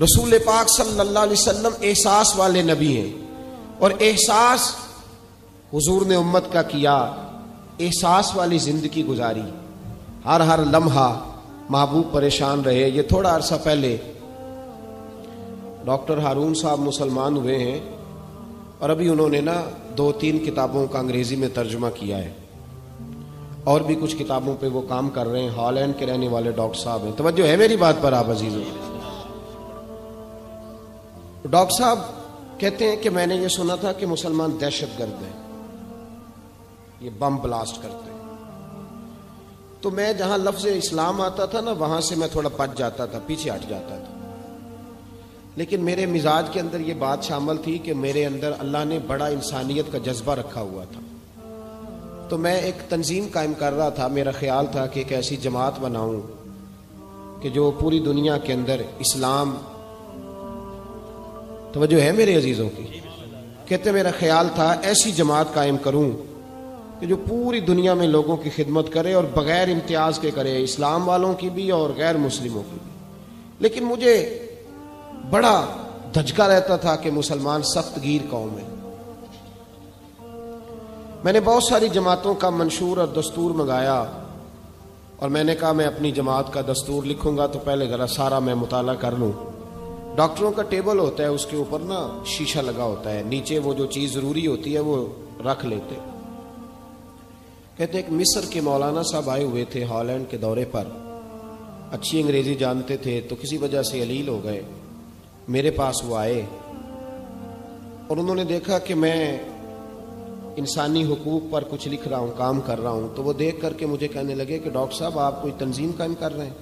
رسول پاک صلی اللہ علیہ وسلم احساس والے نبی ہیں اور احساس حضور نے امت کا کیا، احساس والی زندگی گزاری۔ ہر ہر لمحہ محبوب پریشان رہے۔ یہ تھوڑا عرصہ پہلے ڈاکٹر ہارون صاحب مسلمان ہوئے ہیں اور ابھی انہوں نے نا دو تین کتابوں کا انگریزی میں ترجمہ کیا ہے۔ اور بھی کچھ کتابوں پہ وہ کام کر رہے ہیں۔ ہالینڈ کے رہنے والے ڈاکٹر صاحب ہیں۔ توجہ ہے میری بات پر آپ عزیز ڈاکٹر صاحب کہتے ہیں کہ میں نے یہ سنا تھا کہ مسلمان دہشت گرد ہیں۔ یہ بم بلاسٹ کرتے ہیں۔ تو میں جہاں لفظ اسلام آتا تھا نا، وہاں سے میں تھوڑا پچ جاتا تھا، پیچھے ہٹ جاتا تھا۔ لیکن میرے مزاج کے اندر یہ بات شامل تھی کہ میرے اندر اللہ نے بڑا انسانیت کا جذبہ رکھا ہوا تھا۔ تو میں ایک تنظیم قائم کر رہا تھا، میرا خیال تھا کہ ایک ایسی جماعت بناؤں کہ جو پوری دنیا کے اندر اسلام توجہ ہے میرے عزیزوں کی؟ کہتے میرا خیال تھا ایسی جماعت قائم کروں کہ جو پوری دنیا میں لوگوں کی خدمت کرے اور بغیر امتیاز کے کرے، اسلام والوں کی بھی اور غیر مسلموں کی بھی۔ لیکن مجھے بڑا دھجکا رہتا تھا کہ مسلمان سخت گیر قوم ہے میں نے بہت ساری جماعتوں کا منشور اور دستور منگایا اور میں نے کہا، میں اپنی جماعت کا دستور لکھوں گا تو پہلے ذرا سارا میں مطالعہ کر لوں۔ ڈاکٹروں کا ٹیبل ہوتا ہے، اس کے اوپر نا شیشہ لگا ہوتا ہے۔ نیچے وہ جو چیز ضروری ہوتی ہے، وہ رکھ لیتے۔ کہتے ایک مصر کے مولانا صاحب آئے ہوئے تھے ہالینڈ کے دورے پر۔ اچھی انگریزی جانتے تھے، تو کسی وجہ سے علیل ہو گئے۔ میرے پاس وہ آئے۔ اور انہوں نے دیکھا کہ میں انسانی حقوق پر کچھ لکھ رہا ہوں، کام کر رہا ہوں۔ تو وہ دیکھ کر کے مجھے کہنے لگے کہ ڈاکٹر صاحب، آپ کوئی تنظیم قائم کر رہے ہیں؟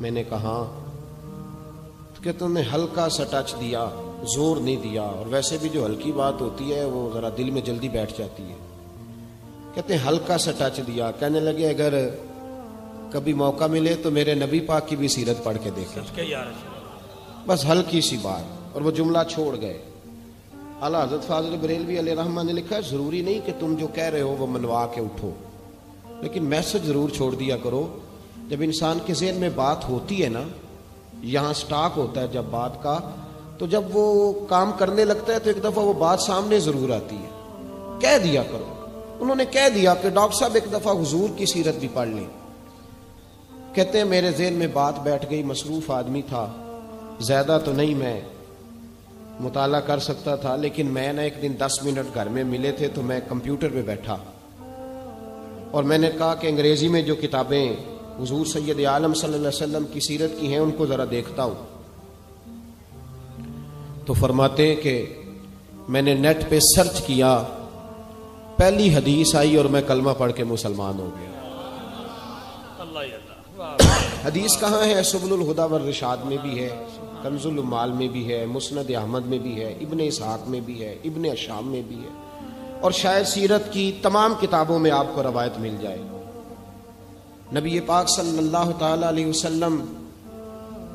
میں نے کہا ہاں۔ کہ تم نے ہلکا سا ٹچ دیا زور نہیں دیا اور ویسے بھی جو ہلکی بات ہوتی ہے وہ ذرا دل میں جلدی بیٹھ جاتی ہے۔ کہتے ہیں ہلکا سا ٹچ دیا۔ کہنے لگے اگر کبھی موقع ملے تو میرے نبی پاک کی بھی سیرت پڑھ کے دیکھیں۔ بس ہلکی سی بات اور وہ جملہ چھوڑ گئے۔ اعلیٰ حضرت فاضل بریلوی علیہ رحمٰ نے لکھا ضروری نہیں کہ تم جو کہہ رہے ہو وہ منوا کے اٹھو لیکن میسج ضرور چھوڑ دیا کرو۔ جب انسان کے ذہن میں بات ہوتی ہے نا یہاں سٹاک ہوتا ہے جب بات کا، تو جب وہ کام کرنے لگتا ہے تو ایک دفعہ وہ بات سامنے ضرور آتی ہے۔ کہہ دیا کرو۔ انہوں نے کہہ دیا کہ ڈاکٹر صاحب ایک دفعہ حضور کی سیرت بھی پڑھ لیں۔ کہتے ہیں، میرے ذہن میں بات بیٹھ گئی، مصروف آدمی تھا۔ زیادہ تو نہیں میں مطالعہ کر سکتا تھا، لیکن میں نے ایک دن دس منٹ گھر میں ملے تھے تو میں کمپیوٹر پہ بیٹھا۔ اور میں نے کہا کہ انگریزی میں جو کتابیں حضور سید عالم صلی اللہ علیہ وسلم کی سیرت کی ہیں، ان کو ذرا دیکھتا ہوں۔ تو فرماتے ہیں کہ میں نے نیٹ پہ سرچ کیا، پہلی حدیث آئی اور میں کلمہ پڑھ کے مسلمان ہو گیا۔ حدیث کہاں ہے؟ سبل الہدا والرشاد میں بھی ہے، کنز المال میں بھی ہے، مسند احمد میں بھی ہے، ابن اسحاق میں بھی ہے، ابن اشام میں بھی ہے۔ اور شاید سیرت کی تمام کتابوں میں آپ کو روایت مل جائے۔ نبی پاک صلی اللہ تعالی علیہ وسلم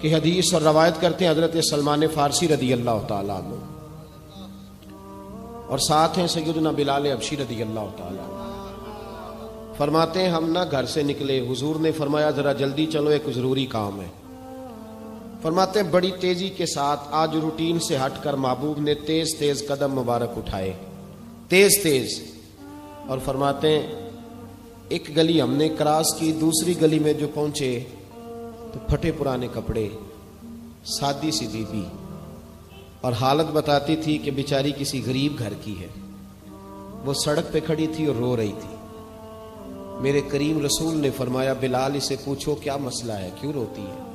کی حدیث اور روایت کرتے ہیں حضرت سلمان فارسی رضی اللہ تعالیٰ عنہ۔ اور ساتھ ہیں سیدنا بلال ابشی رضی اللہ تعالیٰ فرماتے ہیں، ہم نہ گھر سے نکلے۔ حضور نے فرمایا، ذرا جلدی چلو، ایک ضروری کام ہے۔ فرماتے ہیں، بڑی تیزی کے ساتھ آج روٹین سے ہٹ کر محبوب نے تیز تیز قدم مبارک اٹھائے۔ تیز تیز۔ اور فرماتے ہیں ایک گلی ہم نے کراس کی، دوسری گلی میں جو پہنچے تو پھٹے پرانے کپڑے، سادی سی بی بی اور حالت بتاتی تھی کہ بیچاری کسی غریب گھر کی ہے۔ وہ سڑک پہ کھڑی تھی اور رو رہی تھی۔ میرے کریم رسول نے فرمایا، بلال، اسے پوچھو کیا مسئلہ ہے، کیوں روتی ہے؟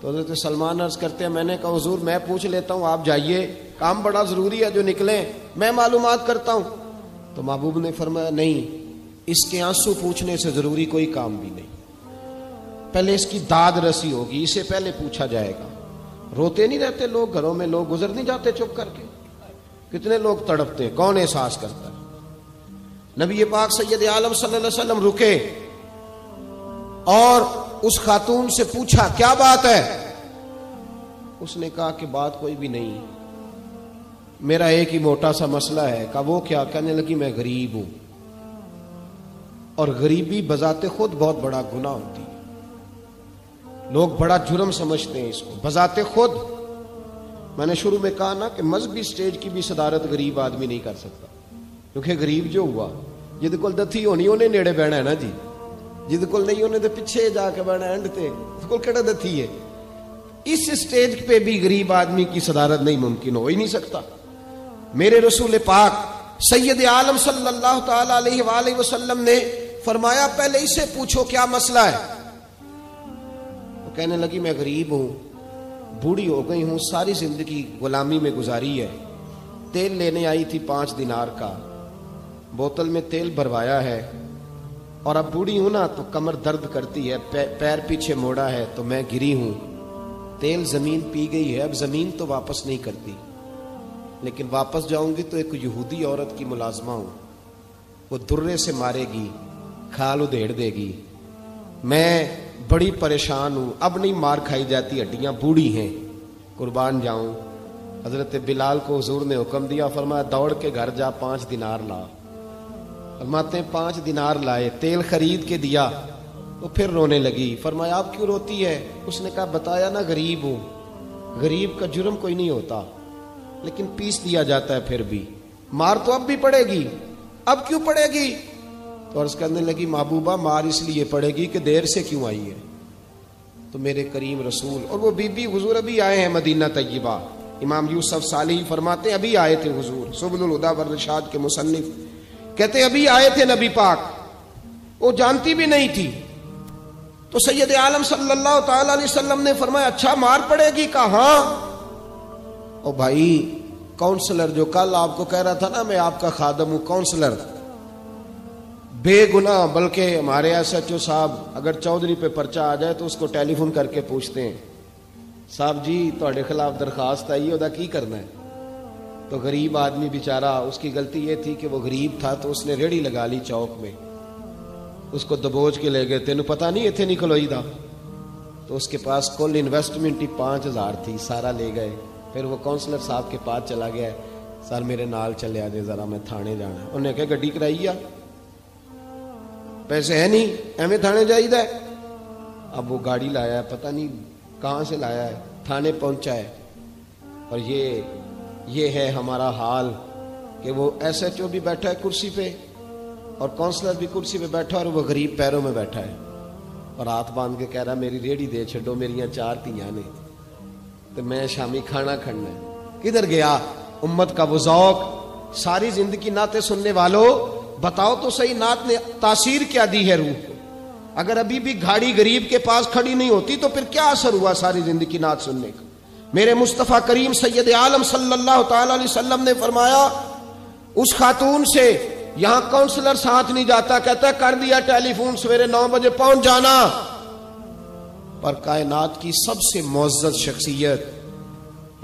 تو حضرت سلمان عرض کرتے ہیں، میں نے کہا، حضور، میں پوچھ لیتا ہوں، آپ جائیے۔ کام بڑا ضروری ہے جو نکلیں، میں معلومات کرتا ہوں۔ تو محبوب نے فرمایا، نہیں اس کے آنسو پوچھنے سے ضروری کوئی کام بھی نہیں۔ پہلے اس کی داد رسی ہوگی، اسے پہلے پوچھا جائے گا۔ روتے نہیں رہتے لوگ، گھروں میں لوگ گزر نہیں جاتے چپ کر کے۔ کتنے لوگ تڑپتے، کون احساس کرتا ہے؟ نبی پاک سید عالم صلی اللہ علیہ وسلم رکے اور اس خاتون سے پوچھا، کیا بات ہے؟ اس نے کہا کہ بات کوئی بھی نہیں۔ میرا ایک ہی موٹا سا مسئلہ ہے، کہ وہ کیا؟ کہنے لگی، میں غریب ہوں۔ اور غریبی بذات خود بہت بڑا گناہ ہوتی ہے۔ لوگ بڑا جرم سمجھتے ہیں اس کو۔ بذات خود۔ میں نے شروع میں کہا نا کہ مذہبی سٹیج کی بھی صدارت غریب آدمی نہیں کر سکتا۔ کیونکہ غریب جو ہوا جد کول دتھی ہونی انہیں نیڑے بہنا ہے نا جی۔ جد کول نہیں انہیں دے پیچھے جا کے بہنا اینڈ تے کول کیڑا دتھی ہے؟ اس سٹیج پہ بھی غریب آدمی کی صدارت نہیں ممکن ہو ہی نہیں سکتا۔ میرے رسول پاک سید عالم صلی اللہ تعالی علیہ وآلہ وسلم نے فرمایا، پہلے اسے پوچھو کیا مسئلہ ہے۔ وہ کہنے لگی، میں غریب ہوں، بوڑھی ہو گئی ہوں، ساری زندگی غلامی میں گزاری ہے۔ تیل لینے آئی تھی پانچ دینار کا۔ بوتل میں تیل بھروایا ہے۔ اور اب بوڑھی ہوں نا، تو کمر درد کرتی ہے پیر پیچھے موڑا ہے، تو میں گری ہوں۔ تیل زمین پی گئی ہے، اب زمین تو واپس نہیں کرتی۔ لیکن واپس جاؤں گی تو ایک یہودی عورت کی ملازمہ ہوں۔ وہ درے سے مارے گی۔ کھال ادھیڑ دے گی میں بڑی پریشان ہوں اب نہیں مار کھائی جاتی ہڈیاں بوڑھی ہیں قربان جاؤں حضرت بلال کو حضور نے حکم دیا فرمایا دوڑ کے گھر جا پانچ دینار لا فرماتے ہیں پانچ دینار لائے تیل خرید کے دیا وہ پھر رونے لگی فرمایا آپ کیوں روتی ہے اس نے کہا بتایا نا غریب ہوں غریب کا جرم کوئی نہیں ہوتا لیکن پیس دیا جاتا ہے پھر بھی مار تو اب بھی پڑے گی اب کیوں پڑے گی تو عرض کرنے لگی، محبوبہ، مار اس لیے پڑے گی کہ دیر سے کیوں آئی ہے؟ تو میرے کریم رسول، اور وہ بی بی، حضور ابھی آئے ہیں مدینہ طیبہ۔ امام یوسف صالح فرماتے ہیں، ابھی آئے تھے حضور۔ سبل الہدا ورشاد کے مصنف کہتے ہیں، ابھی آئے تھے نبی پاک۔ وہ جانتی بھی نہیں تھی۔ تو سید عالم صلی اللہ تعالی علیہ وسلم نے فرمایا اچھا مار پڑے گی کہا ہاں؟ او بھائی کاؤنسلر جو کل آپ کو کہہ رہا تھا نا، میں آپ کا خادم ہوں کاؤنسلر بے گنا بلکہ ہمارے ایس ایچ او صاحب اگر چودھری پہ پرچہ آ جائے تو اس کو ٹیلی فون کر کے پوچھتے ہیں۔ صاحب جی تھوڑے خلاف درخواست آئی ہے کی کرنا ہے؟ تو غریب آدمی بیچارہ، اس کی غلطی یہ تھی کہ وہ غریب تھا تو اس نے ریڑھی لگا لی چوک میں۔ اس کو دبوچ کے لے گئے۔ تینوں پتا نہیں اتنے نکلوئی تھا تو اس کے پاس کل انویسٹمنٹ ہی پانچ ہزار تھی، سارا لے گئے۔ پھر وہ کاؤنسلر صاحب کے پاس چلا گیا۔ سر میرے نال چلے آجے ذرا میں تھانے جانا۔ انہیں کہا، گڈی کرائی آ پیسے ہے نہیں، ایویں تھانے جائیے اب وہ گاڑی لایا ہے، پتہ نہیں کہاں سے لایا ہے، تھانے پہنچا ہے۔ اور یہ یہ ہے ہمارا حال کہ وہ ایس ایچ او بھی بیٹھا ہے کرسی پہ، اور کونسلر بھی کرسی پہ بیٹھا اور وہ غریب پیروں میں بیٹھا ہے۔ اور ہاتھ باندھ کے کہہ رہا میری ریڑھی دے چھڈو، میری چار تیاں نے۔ تو میں شامی کھانا کھڑنا ہے۔ کدھر گیا؟ امت کا وہ ذوق، ساری زندگی نعتیں سننے والوں بتاؤ تو صحیح، نعت نے تاثیر کیا دی ہے روح کو؟ اگر ابھی بھی گھاڑی غریب کے پاس کھڑی نہیں ہوتی تو پھر کیا اثر ہوا ساری زندگی نعت سننے کا؟ میرے مصطفیٰ کریم سید عالم صلی اللہ تعالی علیہ وسلم نے فرمایا، اس خاتون سے یہاں کاؤنسلر ساتھ نہیں جاتا، کہتا کر دیا ٹیلی فون، سویرے نو بجے پہنچ جانا۔ پر کائنات کی سب سے معزز شخصیت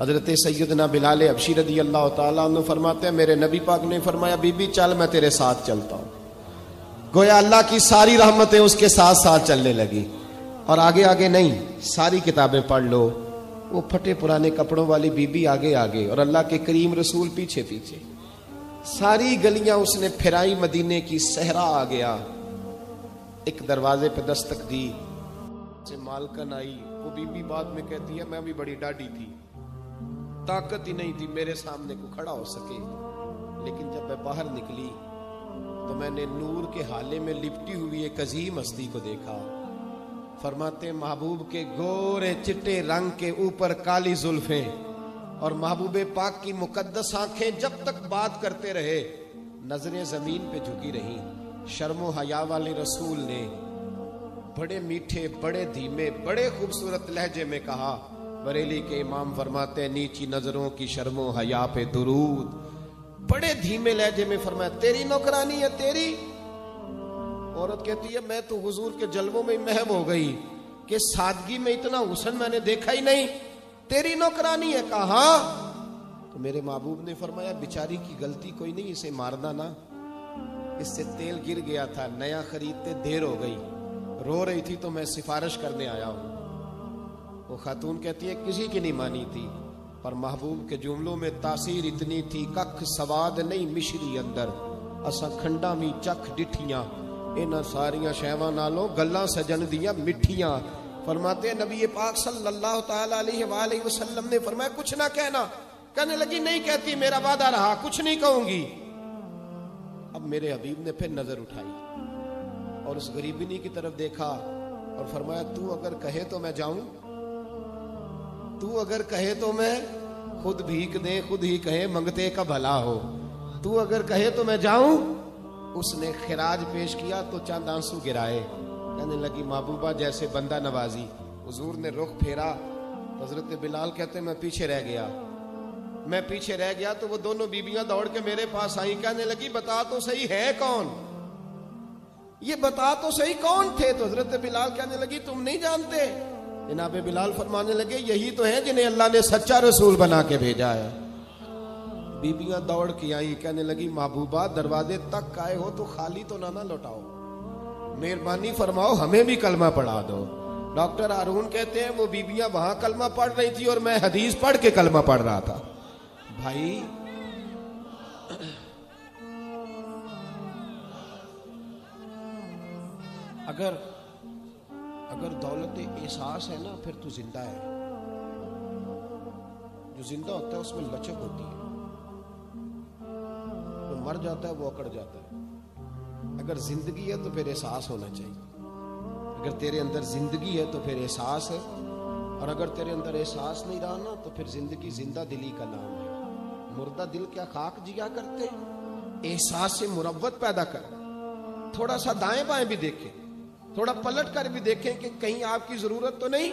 حضرت سیدنا بلال ابشی رضی اللہ تعالیٰ عنہ فرماتے ہیں، میرے نبی پاک نے فرمایا، بی بی، چل میں تیرے ساتھ چلتا ہوں۔ گویا اللہ کی ساری رحمتیں اس کے ساتھ ساتھ چلنے لگی۔ اور آگے آگے نہیں، ساری کتابیں پڑھ لو۔ وہ پھٹے پرانے کپڑوں والی بی بی آگے آگے، اور اللہ کے کریم رسول پیچھے پیچھے۔ ساری گلیاں اس نے پھرائی مدینے کی، صحرا آ گیا۔ ایک دروازے پہ دستک دی۔ سے مالکن آئی۔ وہ بی بی بعد میں کہتی ہے، میں بھی بڑی ڈاڈی تھی۔ طاقت ہی نہیں تھی میرے سامنے کو کھڑا ہو سکے۔ لیکن جب میں باہر نکلی تو میں نے نور کے حالے میں لپٹی ہوئی ایک عظیم ہستی کو دیکھا۔ فرماتے محبوب کے گورے چٹے رنگ کے اوپر کالی زلفیں اور محبوب پاک کی مقدس آنکھیں جب تک بات کرتے رہے، نظریں زمین پہ جھکی رہی شرم و حیا والے رسول نے بڑے میٹھے، بڑے دھیمے، بڑے خوبصورت لہجے میں کہا بریلی کے امام فرماتے ہیں، نیچی نظروں کی شرم و حیا پہ درود۔ بڑے دھیمے لہجے میں فرمایا، تیری نوکرانی ہے، تیری۔ عورت کہتی ہے، میں تو حضور کے جلووں میں محب ہو گئی کہ سادگی میں اتنا حسن میں نے دیکھا ہی نہیں۔ تیری نوکرانی ہے کہا ہاں۔ تو میرے محبوب نے فرمایا، بیچاری کی غلطی کوئی نہیں، اسے مارنا نا۔ اس سے تیل گر گیا تھا، نیا خریدتے دیر ہو گئی۔ رو رہی تھی تو میں سفارش کرنے آیا ہوں۔ وہ خاتون کہتی ہے، کسی کی نہیں مانی تھی۔ پر محبوب کے جملوں میں تاثیر اتنی تھی، ککھ سواد نہیں مشری اندر۔ اسا کھنڈا می چکھ ڈٹھیاں ان ساریاں شہواں نالوں گلاں سجن دیاں مٹھیاں۔ فرماتے ہیں، نبی پاک صلی اللہ تعالی علیہ وآلہ وسلم نے فرمایا، کچھ نہ کہنا۔ کہنے لگی، نہیں کہتی، میرا وعدہ رہا، کچھ نہیں کہوں گی۔ اب میرے حبیب نے پھر نظر اٹھائی اور اس غریبنی کی طرف دیکھا اور فرمایا، تو اگر کہے تو میں جاؤں۔ تو اگر کہے تو میں خود بھیک دے، خود ہی کہے، منگتے کا بھلا ہو۔ تو اگر کہے تو میں جاؤں، اس نے خراج پیش کیا تو چاند آنسو گرائے۔ کہنے لگی، محبوبہ جیسے بندہ نوازی۔ حضور نے رخ پھیرا۔ حضرت بلال کہتے، میں پیچھے رہ گیا۔ میں پیچھے رہ گیا تو وہ دونوں بیبیاں دوڑ کے میرے پاس آئی کہنے لگی، بتا تو صحیح ہے کون؟ یہ بتا تو صحیح کون تھے؟ تو حضرت بلال کہنے لگی، تم نہیں جانتے۔ جناب بلال فرمانے لگے، یہی تو ہیں جنہیں اللہ نے سچا رسول بنا کے بھیجا ہے۔ بیبیاں دوڑ کے آئی کہنے لگی محبوبہ، دروازے تک آئے ہو تو خالی تو نہ نہ لوٹاؤ۔ مہربانی فرماؤ، ہمیں بھی کلمہ پڑھا دو۔ ڈاکٹر ارون کہتے ہیں، وہ بیبیاں وہاں کلمہ پڑھ رہی تھی اور میں حدیث پڑھ کے کلمہ پڑھ رہا تھا۔ بھائی، اگر اگر دولت احساس ہے نا، پھر تو زندہ ہے۔ جو زندہ ہوتا ہے، اس میں لچک ہوتی ہے۔ جو مر جاتا ہے، وہ اکڑ جاتا ہے۔ اگر زندگی ہے، تو پھر احساس ہونا چاہیے۔ اگر تیرے اندر زندگی ہے، تو پھر احساس ہے۔ اور اگر تیرے اندر احساس نہیں رہا نا، تو پھر زندگی زندہ دلی کا نام ہے۔ مردہ دل کیا خاک جیا کرتے احساس سے مروت پیدا کر۔ تھوڑا سا دائیں بائیں بھی دیکھیں۔ تھوڑا پلٹ کر بھی دیکھیں کہ کہیں آپ کی ضرورت تو نہیں